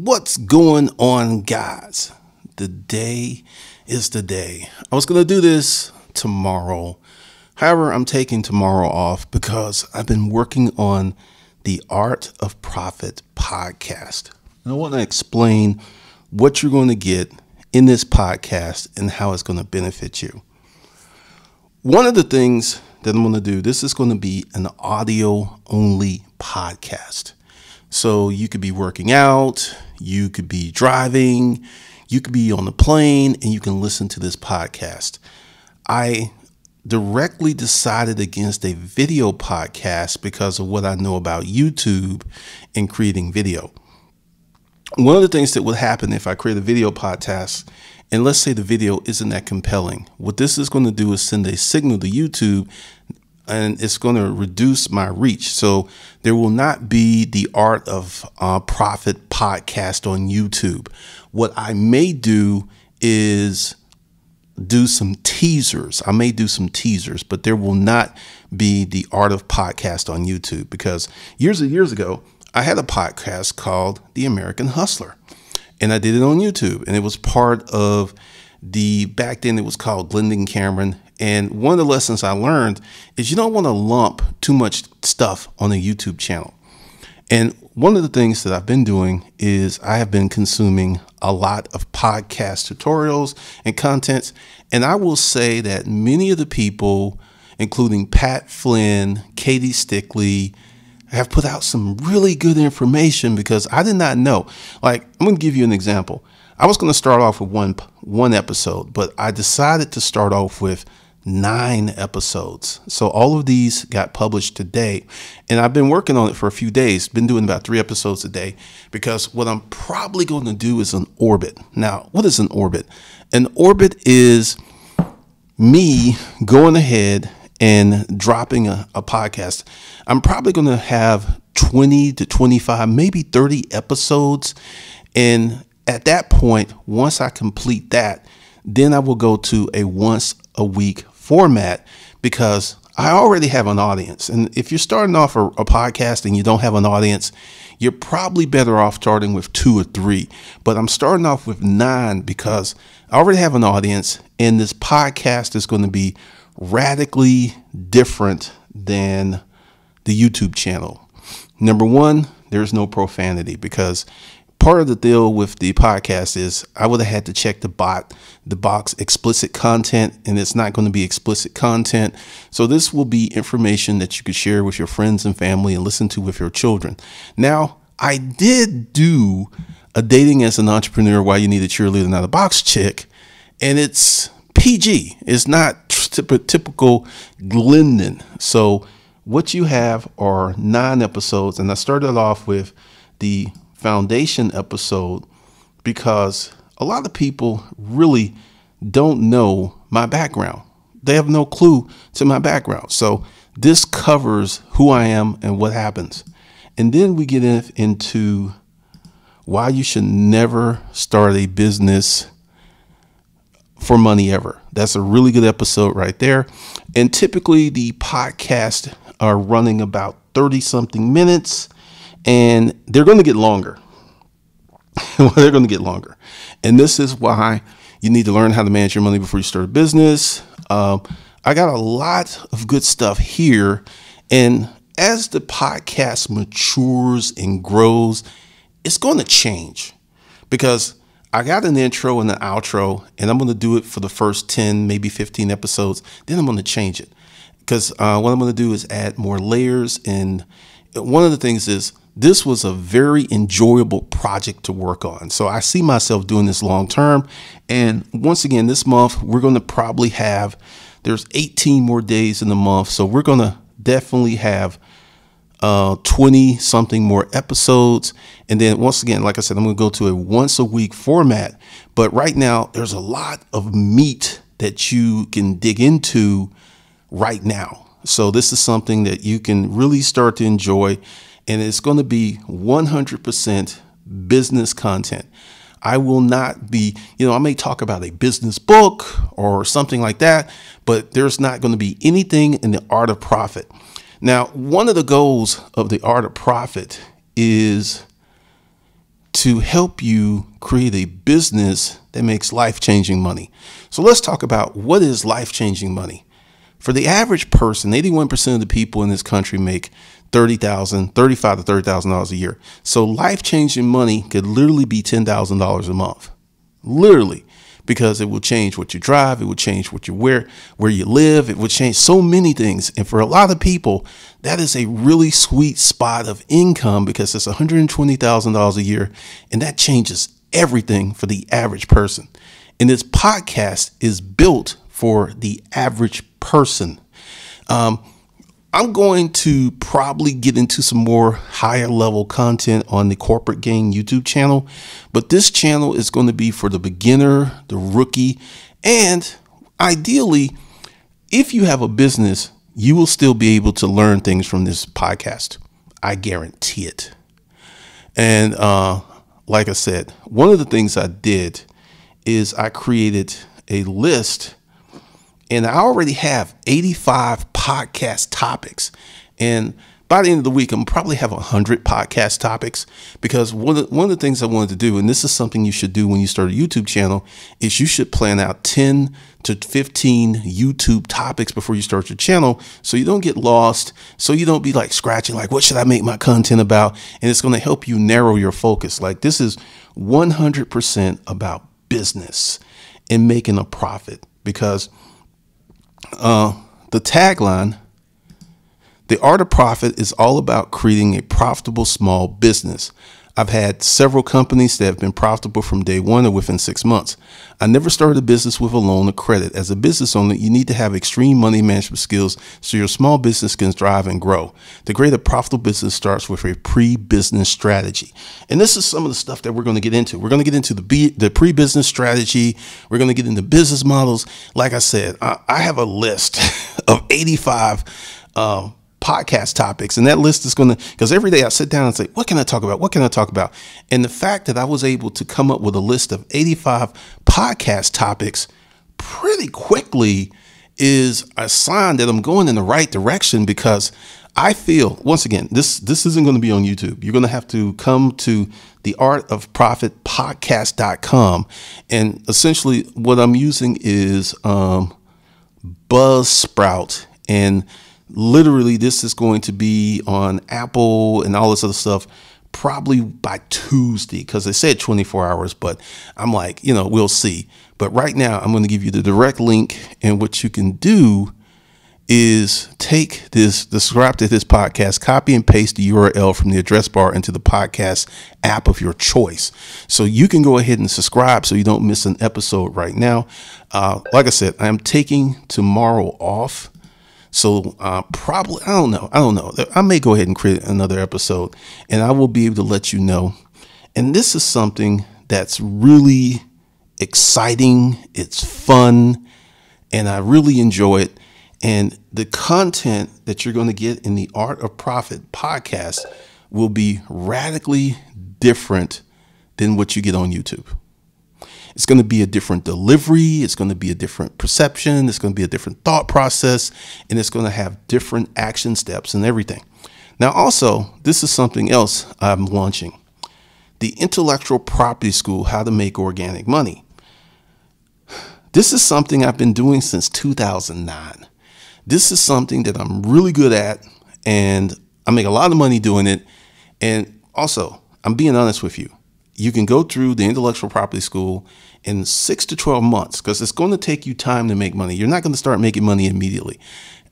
What's going on, guys? The day is the day. I was going to do this tomorrow. However, I'm taking tomorrow off because I've been working on the Art of Profit podcast. And I want to explain what you're going to get in this podcast and how it's going to benefit you. One of the things that I'm going to do, this is going to be an audio only podcast. So you could be working out, you could be driving, you could be on the plane, and you can listen to this podcast. I directly decided against a video podcast because of what I know about YouTube and creating video. One of the things that would happen if I create a video podcast, and let's say the video isn't that compelling, what this is going to do is send a signal to YouTube and it's going to reduce my reach. So there will not be the art of uh, profit podcast on YouTube. What I may do is do some teasers. I may do some teasers, but there will not be the art of podcast on YouTube because years and years ago, I had a podcast called The American Hustler and I did it on YouTube and it was part of the back then it was called Glendon Cameron and one of the lessons I learned is you don't want to lump too much stuff on a YouTube channel. And one of the things that I've been doing is I have been consuming a lot of podcast tutorials and contents. And I will say that many of the people, including Pat Flynn, Katie Stickley, have put out some really good information because I did not know. Like, I'm going to give you an example. I was going to start off with one one episode, but I decided to start off with nine episodes. So all of these got published today. And I've been working on it for a few days, been doing about three episodes a day because what I'm probably going to do is an orbit. Now, what is an orbit? An orbit is me going ahead and dropping a, a podcast. I'm probably going to have 20 to 25, maybe 30 episodes. And at that point, once I complete that, then I will go to a once a week format because I already have an audience. And if you're starting off a, a, podcast and you don't have an audience, you're probably better off starting with two or three. But I'm starting off with nine because I already have an audience, and this podcast is going to be radically different than the YouTube channel. Number one, there's no profanity because part of the deal with the podcast is I would have had to check the bot, the box explicit content, and it's not going to be explicit content. So this will be information that you could share with your friends and family and listen to with your children. Now, I did do a dating as an entrepreneur why you need a cheerleader, not a box chick, and it's PG. It's not typical Glendon. So what you have are nine episodes, and I started off with the foundation episode because a lot of people really don't know my background. They have no clue to my background. So this covers who I am and what happens. And then we get in, into why you should never start a business for money ever. That's a really good episode right there. And typically the podcasts are running about 30 something minutes and they're going to get longer. they're going to get longer. And this is why you need to learn how to manage your money before you start a business. Um, I got a lot of good stuff here. And as the podcast matures and grows, it's going to change because I got an intro and an outro, and I'm going to do it for the first 10, maybe 15 episodes. Then I'm going to change it because uh, what I'm going to do is add more layers. And one of the things is this was a very enjoyable project to work on. So I see myself doing this long term. And once again, this month, we're going to probably have, there's 18 more days in the month. So we're going to definitely have uh, 20 something more episodes. And then once again, like I said, I'm going to go to a once a week format. But right now, there's a lot of meat that you can dig into right now. So this is something that you can really start to enjoy and it's going to be 100% business content. I will not be, you know, I may talk about a business book or something like that, but there's not going to be anything in the art of profit. Now, one of the goals of the art of profit is to help you create a business that makes life changing money. So let's talk about what is life changing money. For the average person, 81% of the people in this country make $30,000, $35 to $30,000 a year. So life changing money could literally be $10,000 a month. Literally because it will change what you drive, it will change what you wear, where you live, it will change so many things. And for a lot of people, that is a really sweet spot of income because it's $120,000 a year and that changes everything for the average person. And this podcast is built for the average person. Um, I'm going to probably get into some more higher level content on the Corporate Gang YouTube channel, but this channel is going to be for the beginner, the rookie, and ideally, if you have a business, you will still be able to learn things from this podcast. I guarantee it. And uh, like I said, one of the things I did is I created a list and I already have 85 podcast topics. And by the end of the week, I'm probably have 100 podcast topics because one of, one of the things I wanted to do, and this is something you should do when you start a YouTube channel, is you should plan out 10 to 15 YouTube topics before you start your channel so you don't get lost, so you don't be like scratching, like, what should I make my content about? And it's going to help you narrow your focus. Like, this is 100% about business and making a profit because uh, the tagline The Art of Profit is all about creating a profitable small business. I've had several companies that have been profitable from day one or within six months. I never started a business with a loan or credit. As a business owner, you need to have extreme money management skills so your small business can thrive and grow. The great a profitable business starts with a pre-business strategy. And this is some of the stuff that we're going to get into. We're going to get into the the pre-business strategy. We're going to get into business models. Like I said, I, I have a list of 85 uh, podcast topics. And that list is going to, because every day I sit down and say, what can I talk about? What can I talk about? And the fact that I was able to come up with a list of 85 podcast topics pretty quickly is a sign that I'm going in the right direction because I feel once again this this isn't going to be on YouTube. You're going to have to come to the art of profit and essentially what I'm using is um, Buzzsprout and literally this is going to be on Apple and all this other stuff probably by Tuesday because they said 24 hours, but I'm like, you know, we'll see. But right now, I'm going to give you the direct link, and what you can do is take this, subscribe to this podcast, copy and paste the URL from the address bar into the podcast app of your choice. So you can go ahead and subscribe so you don't miss an episode right now. Uh, like I said, I'm taking tomorrow off. So uh, probably I don't know. I don't know. I may go ahead and create another episode, and I will be able to let you know. And this is something that's really exciting. It's fun, and I really enjoy it. And the content that you're going to get in the Art of Profit podcast will be radically different than what you get on YouTube. It's going to be a different delivery. It's going to be a different perception. It's going to be a different thought process. And it's going to have different action steps and everything. Now, also, this is something else I'm launching the Intellectual Property School How to Make Organic Money. This is something I've been doing since 2009. This is something that I'm really good at, and I make a lot of money doing it. And also, I'm being honest with you you can go through the intellectual property school in six to 12 months because it's going to take you time to make money. You're not going to start making money immediately.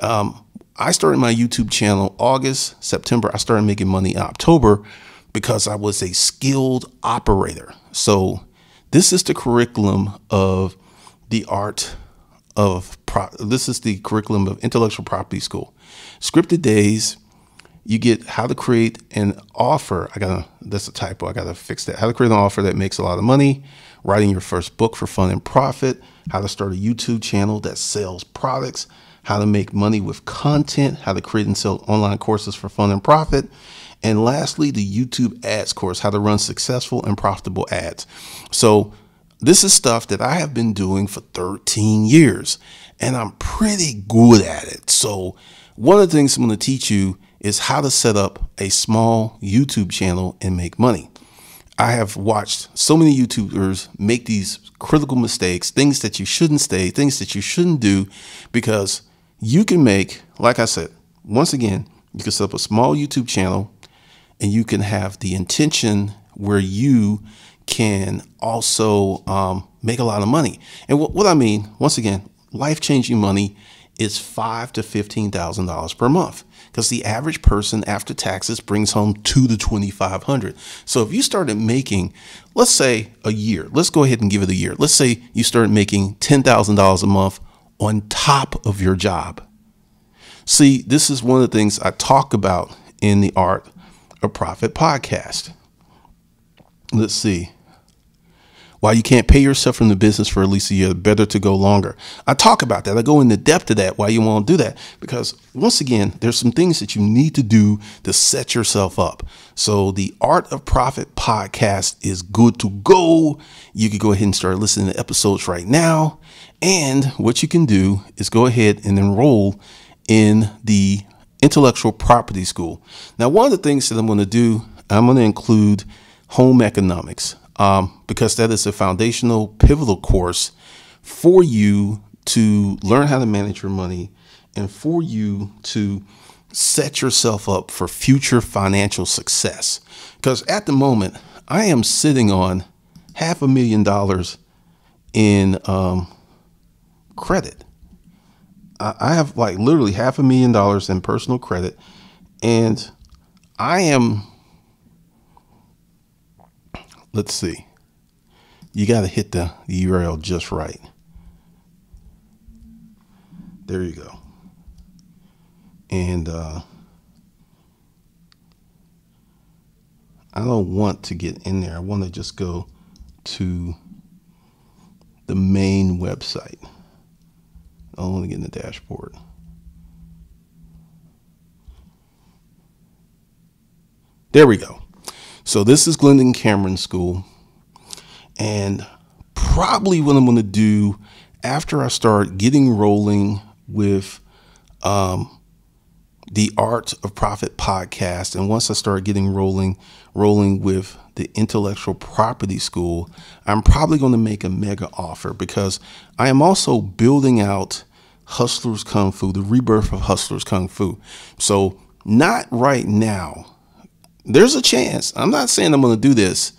Um, I started my YouTube channel August, September. I started making money in October because I was a skilled operator. So this is the curriculum of the art of pro- this is the curriculum of intellectual property school. Scripted days, you get how to create an offer. I gotta, that's a typo. I gotta fix that. How to create an offer that makes a lot of money, writing your first book for fun and profit, how to start a YouTube channel that sells products, how to make money with content, how to create and sell online courses for fun and profit. And lastly, the YouTube ads course, how to run successful and profitable ads. So this is stuff that I have been doing for 13 years and I'm pretty good at it. So one of the things I'm going to teach you is how to set up a small YouTube channel and make money. I have watched so many YouTubers make these critical mistakes, things that you shouldn't say, things that you shouldn't do, because you can make, like I said, once again, you can set up a small YouTube channel and you can have the intention where you can also um, make a lot of money. And what, what I mean, once again, life changing money is five to fifteen thousand dollars per month because the average person after taxes brings home two to twenty five hundred. So if you started making, let's say a year, let's go ahead and give it a year. Let's say you started making ten thousand dollars a month on top of your job. See, this is one of the things I talk about in the Art of Profit podcast. Let's see why you can't pay yourself from the business for at least a year, better to go longer. I talk about that. I go into depth to that, why you won't do that. Because once again, there's some things that you need to do to set yourself up. So the Art of Profit podcast is good to go. You can go ahead and start listening to episodes right now. And what you can do is go ahead and enroll in the intellectual property school. Now, one of the things that I'm going to do, I'm going to include home economics um, because that is a foundational, pivotal course for you to learn how to manage your money and for you to set yourself up for future financial success. Because at the moment, I am sitting on half a million dollars in um, credit. I have like literally half a million dollars in personal credit, and I am let's see. You got to hit the, URL just right. There you go. And uh, I don't want to get in there. I want to just go to the main website. I want to get in the dashboard. There we go. So this is Glendon Cameron School. And probably what I'm going to do after I start getting rolling with um, the Art of Profit podcast, and once I start getting rolling, rolling with the Intellectual Property School, I'm probably going to make a mega offer because I am also building out Hustlers Kung Fu, the rebirth of Hustlers Kung Fu. So, not right now there's a chance. I'm not saying I'm going to do this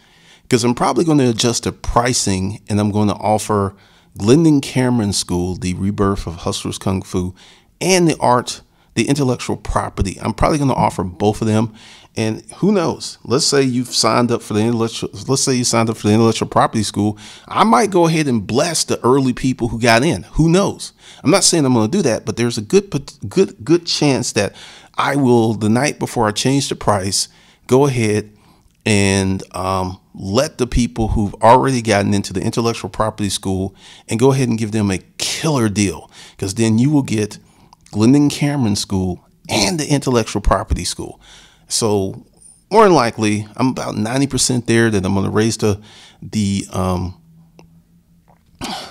because I'm probably going to adjust the pricing and I'm going to offer Glendon Cameron School, the rebirth of Hustlers Kung Fu, and the art, the intellectual property. I'm probably going to offer both of them. And who knows? Let's say you've signed up for the intellectual. Let's say you signed up for the intellectual property school. I might go ahead and bless the early people who got in. Who knows? I'm not saying I'm going to do that, but there's a good, good, good chance that I will the night before I change the price go ahead and um, let the people who've already gotten into the intellectual property school and go ahead and give them a killer deal because then you will get Glendon Cameron School and the intellectual property school. So more than likely, I'm about 90% there that I'm going to raise the the um,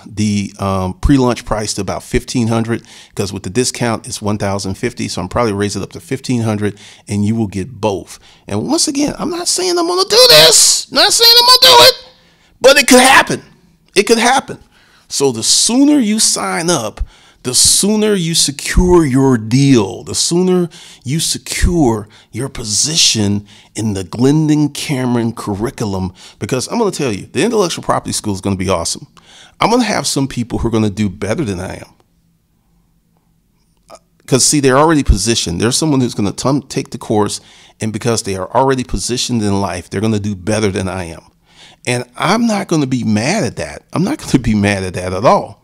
the um, pre-launch price to about 1500 because with the discount it's 1050 so i'm probably raise it up to 1500 and you will get both and once again i'm not saying i'm gonna do this not saying i'm gonna do it but it could happen it could happen so the sooner you sign up the sooner you secure your deal, the sooner you secure your position in the Glendon Cameron curriculum. Because I'm going to tell you, the intellectual property school is going to be awesome. I'm going to have some people who are going to do better than I am. Because, see, they're already positioned. There's someone who's going to take the course, and because they are already positioned in life, they're going to do better than I am. And I'm not going to be mad at that. I'm not going to be mad at that at all.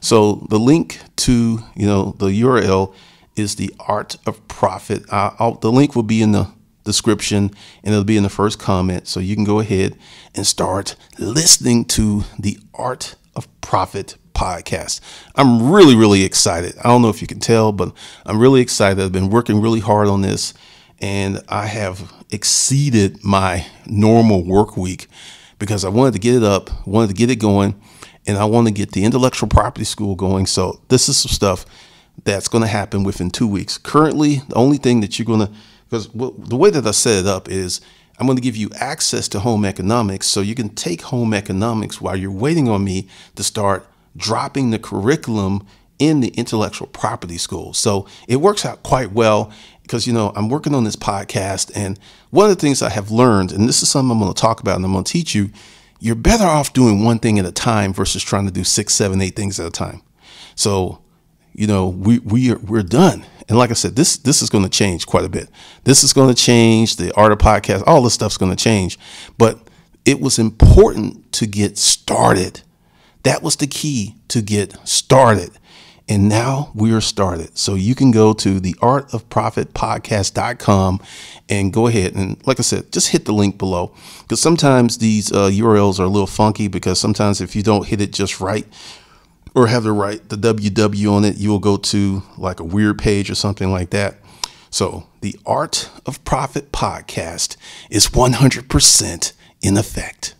So the link to you know the URL is the Art of Profit. Uh, the link will be in the description and it'll be in the first comment, so you can go ahead and start listening to the Art of Profit podcast. I'm really really excited. I don't know if you can tell, but I'm really excited. I've been working really hard on this, and I have exceeded my normal work week because I wanted to get it up, wanted to get it going and I want to get the intellectual property school going. So this is some stuff that's going to happen within two weeks. Currently, the only thing that you're going to, because the way that I set it up is I'm going to give you access to home economics so you can take home economics while you're waiting on me to start dropping the curriculum in the intellectual property school. So it works out quite well because, you know, I'm working on this podcast. And one of the things I have learned, and this is something I'm going to talk about and I'm going to teach you, you're better off doing one thing at a time versus trying to do six, seven, eight things at a time. So, you know, we, we are, we're done. And like I said, this, this is going to change quite a bit. This is going to change the art of podcast. All this stuff's going to change, but it was important to get started. That was the key to get started. And now we are started. So you can go to the art of profit podcast.com and go ahead and, like I said, just hit the link below. Because sometimes these uh, URLs are a little funky because sometimes if you don't hit it just right or have the right, the WW on it, you will go to like a weird page or something like that. So the art of profit podcast is 100% in effect.